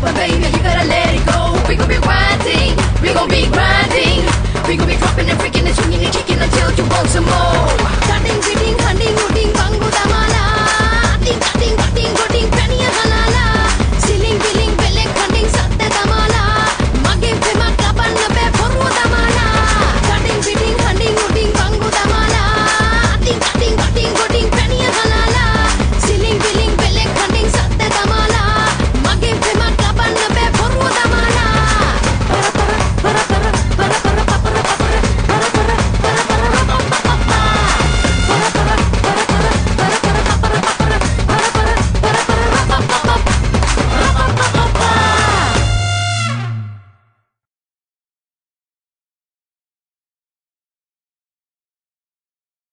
But baby,